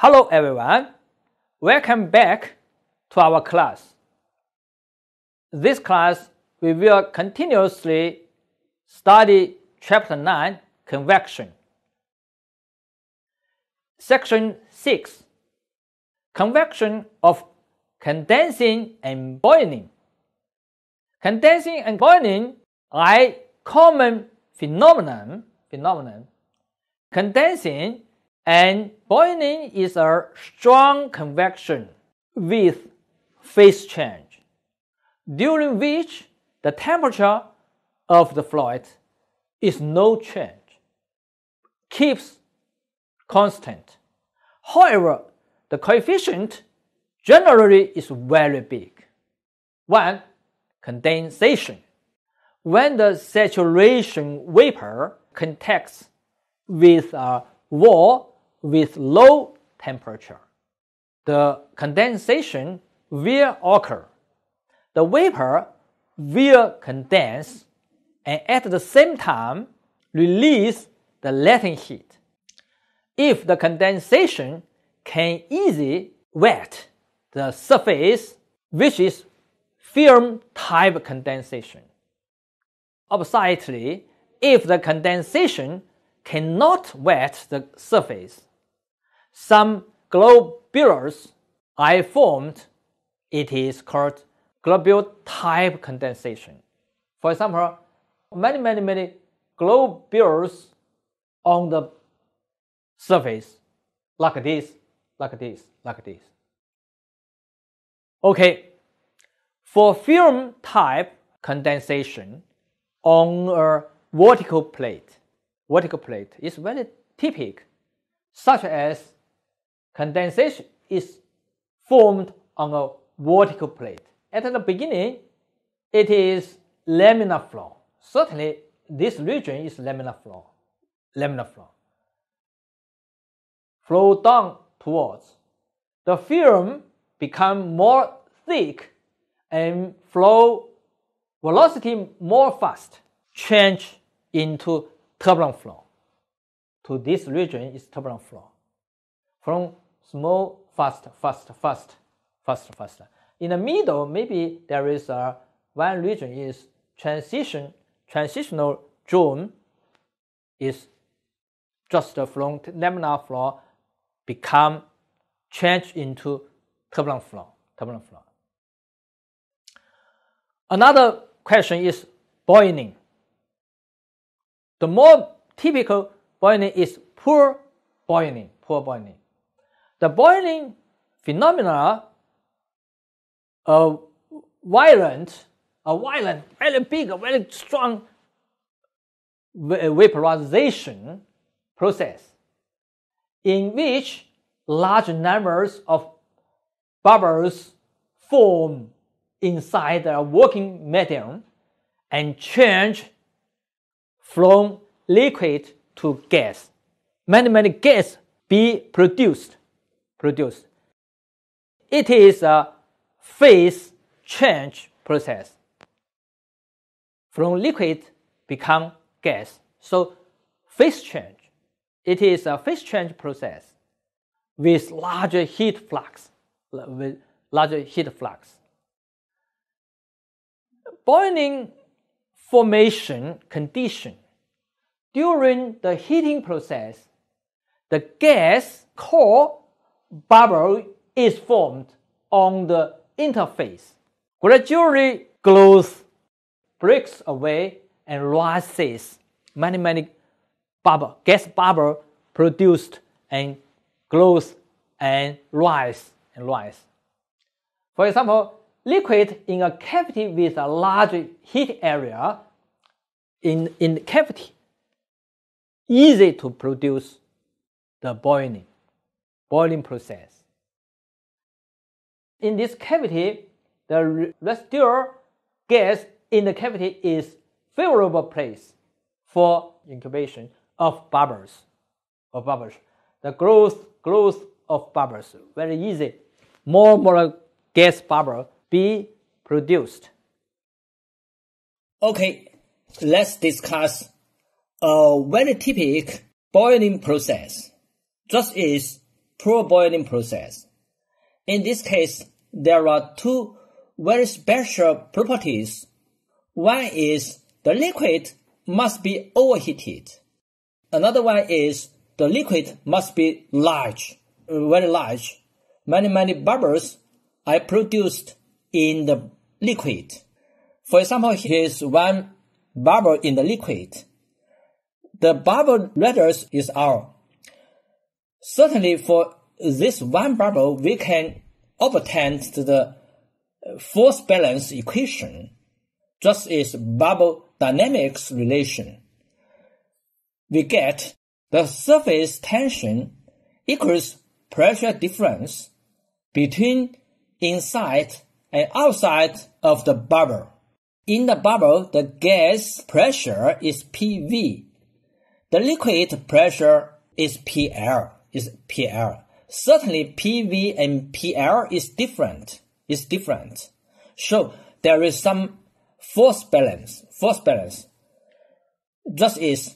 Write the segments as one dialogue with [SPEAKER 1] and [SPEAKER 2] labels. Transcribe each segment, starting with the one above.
[SPEAKER 1] Hello everyone, welcome back to our class. This class we will continuously study chapter 9 convection. Section 6 Convection of condensing and boiling. Condensing and boiling are common phenomenon. phenomenon. Condensing and boiling is a strong convection with phase change, during which the temperature of the fluid is no change, keeps constant. However, the coefficient generally is very big. One, condensation. When the saturation vapor contacts with a wall with low temperature, the condensation will occur. The vapor will condense and at the same time release the latent heat. If the condensation can easily wet the surface, which is film type condensation. Oppositely, if the condensation cannot wet the surface, some globules are formed. It is called globule type condensation. For example, many, many, many globules on the surface, like this, like this, like this. Okay, for film type condensation on a vertical plate, vertical plate is very typical, such as condensation is formed on a vertical plate. At the beginning, it is laminar flow. Certainly, this region is laminar flow. Laminar flow. Flow down towards. The film become more thick and flow velocity more fast, change into turbulent flow. To this region is turbulent flow. From small, fast, fast, fast, fast, fast. In the middle, maybe there is a one region is transition, transitional zone is just from laminar flow become change into turbulent flow, turbulent flow. Another question is boiling. The more typical boiling is pool boiling, pool boiling. The boiling phenomena a violent, a violent, very big, very strong uh, vaporization process in which large numbers of bubbles form inside the working medium and change from liquid to gas. Many, many gas be produced. Produced. It is a phase change process. From liquid become gas. So phase change. It is a phase change process with larger heat flux. With larger heat flux. Boiling formation condition. During the heating process, the gas core bubble is formed on the interface. Gradually, growth breaks away and rises. Many, many bubble, gas bubble produced and growth and rise and rise. For example, liquid in a cavity with a large heat area in, in the cavity, easy to produce the boiling, boiling process. In this cavity, the residual gas in the cavity is favorable place for incubation of bubbles, of bubbles. The growth, growth of bubbles, very easy. More and more gas bubble be produced. Okay, let's discuss a very typical boiling process. Just is
[SPEAKER 2] pool boiling process. In this case, there are two very special properties. One is the liquid must be overheated. Another one is the liquid must be large, very large. Many, many bubbles are produced in the liquid. For example, here's one bubble in the liquid. The bubble radius is R. Certainly for this one bubble, we can obtain the uh, force balance equation, just as bubble dynamics relation. We get the surface tension equals pressure difference between inside and outside of the bubble. In the bubble, the gas pressure is PV. The liquid pressure is PL, is PL. Certainly PV and PL is different, is different. So there is some force balance, force balance. Just is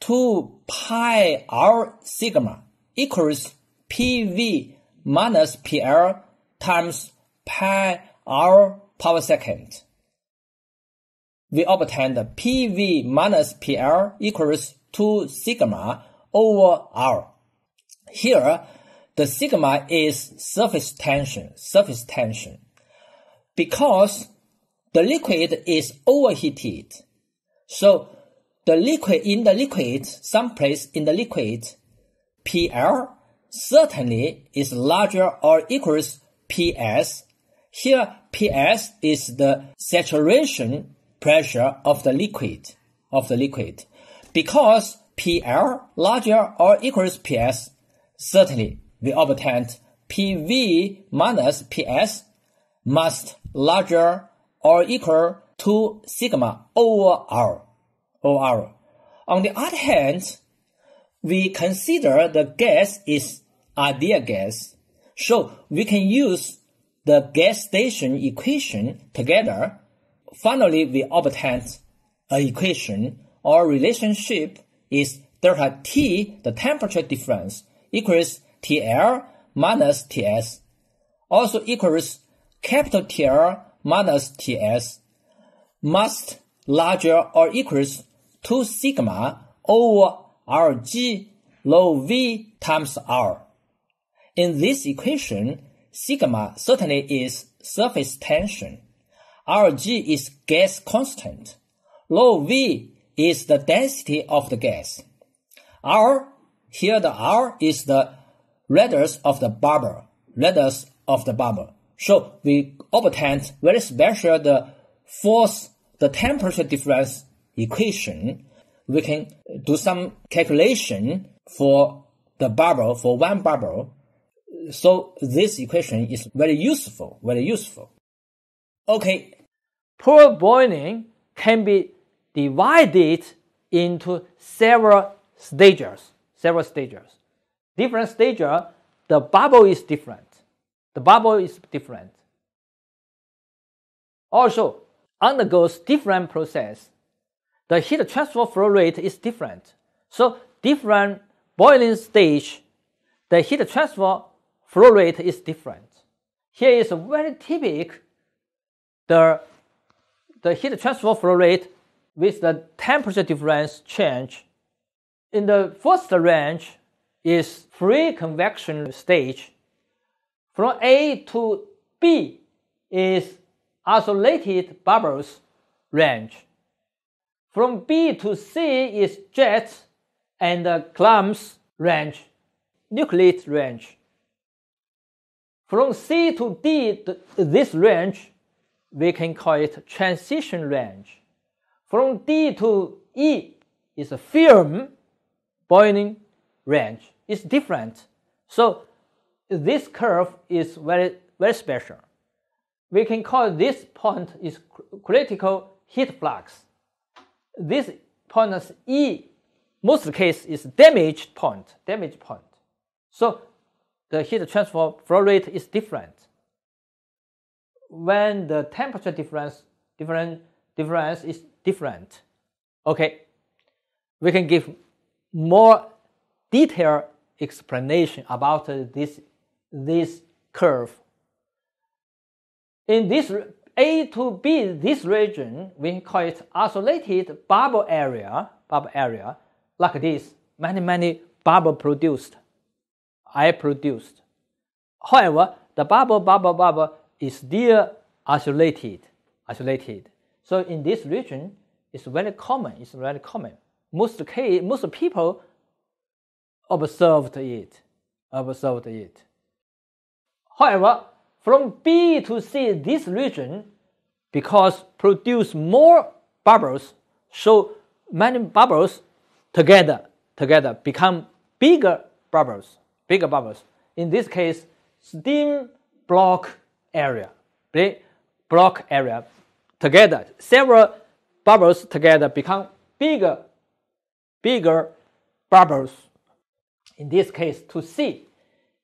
[SPEAKER 2] 2 pi r sigma equals PV minus PL times pi r power second. We obtain the PV minus PL equals 2 sigma over R. Here, the sigma is surface tension, surface tension. Because the liquid is overheated, so the liquid in the liquid, someplace in the liquid, PL certainly is larger or equals PS. Here, PS is the saturation pressure of the liquid, of the liquid. Because PL larger or equals PS, certainly we obtain PV minus PS must larger or equal to sigma over R. Over R. On the other hand, we consider the gas is ideal gas, so we can use the gas station equation together. Finally, we obtain an equation or relationship is delta T, the temperature difference, equals TL minus TS, also equals capital TL minus TS, must larger or equals 2 sigma over Rg rho V times R. In this equation, sigma certainly is surface tension. Rg is gas constant. Rho V is the density of the gas. R, here the R is the radius of the bubble, radius of the bubble. So we obtain very special the force, the temperature difference equation. We can do some calculation for the bubble, for one bubble. So this equation is very useful, very useful. Okay.
[SPEAKER 1] Pool boiling can be divided into several stages, several stages. Different stages, the bubble is different. The bubble is different. Also, undergoes different process. The heat transfer flow rate is different. So different boiling stage, the heat transfer flow rate is different. Here is very typical the, the heat transfer flow rate with the temperature difference change. In the first range is free convection stage. From A to B is isolated bubbles range. From B to C is jets and clumps range, nucleate range. From C to D, this range, we can call it transition range. From D to E is a film boiling range. is different. So this curve is very, very special. We can call this point is critical heat flux. This point is E, most case is damaged point, damaged point. So the heat transfer flow rate is different. When the temperature difference, different difference is different. Okay, we can give more detailed explanation about this, this curve. In this A to B, this region, we call it isolated bubble area, bubble area, like this, many, many bubble produced, I produced. However, the bubble, bubble, bubble is still isolated, isolated. So in this region, it's very common, it's very common. Most case, most people observed it, observed it. However, from B to C, this region, because produce more bubbles, so many bubbles together, together become bigger bubbles, bigger bubbles. In this case, steam block area, block area together, several bubbles together become bigger, bigger bubbles. In this case, to C,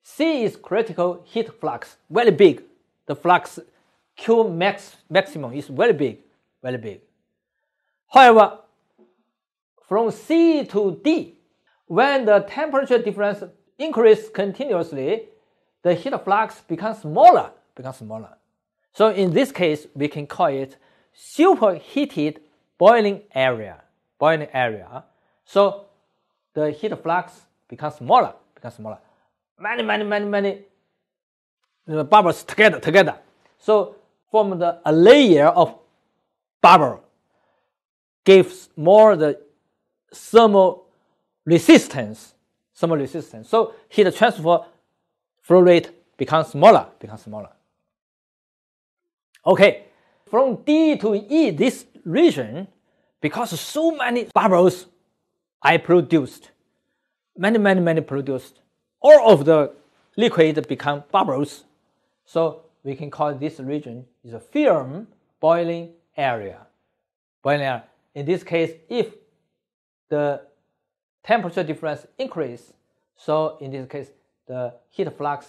[SPEAKER 1] C is critical heat flux, very big. The flux Q max maximum is very big, very big. However, from C to D, when the temperature difference increase continuously, the heat flux becomes smaller, becomes smaller. So in this case, we can call it superheated boiling area, boiling area. So the heat flux becomes smaller, becomes smaller. Many, many, many, many bubbles together, together. So form the a layer of bubble gives more the thermal resistance, thermal resistance. So heat transfer flow rate becomes smaller, becomes smaller. Okay, from D to E, this region, because so many bubbles I produced, many, many, many produced, all of the liquid become bubbles. So we can call this region is a film boiling area. Boiling area. In this case, if the temperature difference increase, so in this case, the heat flux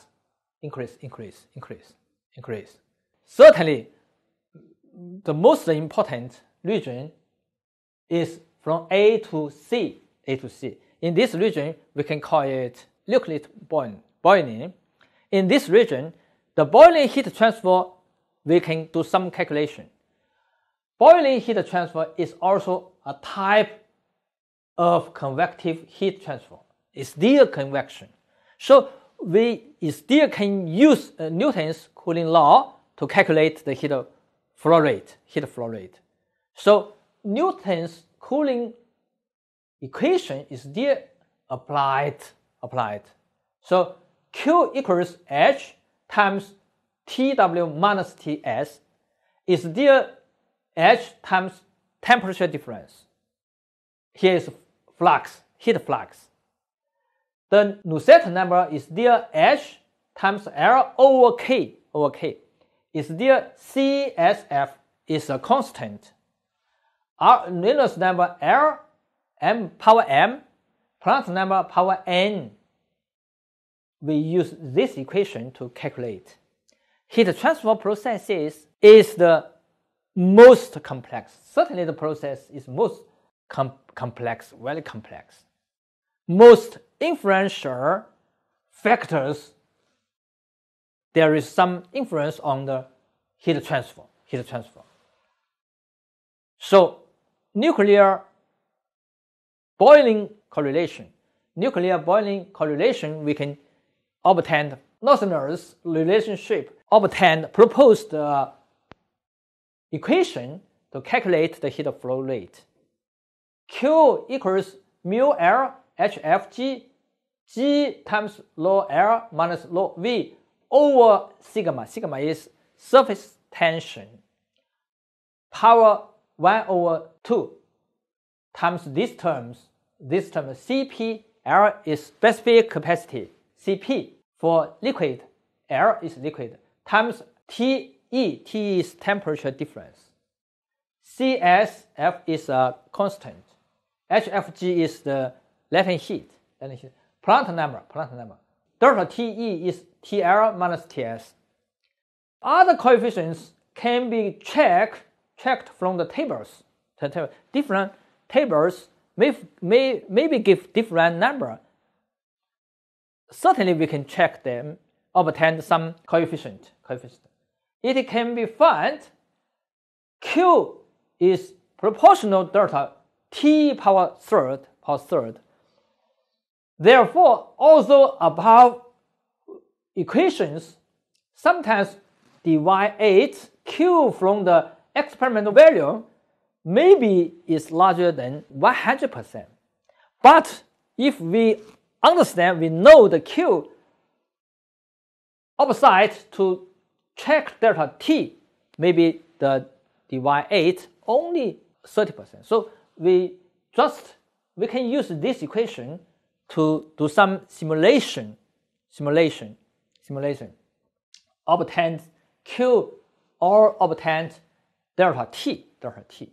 [SPEAKER 1] increase, increase, increase, increase. Certainly, the most important region is from A to C, A to C. In this region, we can call it liquid boiling. In this region, the boiling heat transfer, we can do some calculation. Boiling heat transfer is also a type of convective heat transfer. It's still convection. So we still can use uh, Newton's cooling law to calculate the heat flow rate, heat flow rate. So Newton's cooling equation is still applied, applied. So Q equals H times TW minus TS is still H times temperature difference. Here is flux, heat flux. The Nusselt number is still H times L over K over K. Is still CSF is a constant. Our Reynolds number L m power m plus number power n. We use this equation to calculate. Heat transfer processes is the most complex. Certainly the process is most com complex, very complex. Most influential factors, there is some influence on the heat transfer, heat transfer. So nuclear boiling correlation, nuclear boiling correlation, we can obtain Rohsenow's relationship, obtain proposed uh, equation to calculate the heat flow rate. Q equals mu L HFG G times rho L minus rho V over sigma. Sigma is surface tension. Power 1 over 2 times these terms. This term Cp L is specific capacity. Cp for liquid, L is liquid, times Te, T is temperature difference. CSF is a constant. HFG is the latent heat. Latent heat. Prandtl number, Prandtl number. Delta Te is TL minus Ts. Other coefficients can be checked checked from the tables. Different tables may, may maybe give different number. certainly we can check them, obtain some coefficient. coefficient. It can be found Q is proportional delta t power third power third. Therefore, also above equations sometimes divide 8 q from the experimental value maybe is larger than 100%. But if we understand, we know the q opposite to check delta t, maybe the dy8 only 30%. So we just, we can use this equation to do some simulation, simulation, simulation, obtain q or obtain delta t, delta t.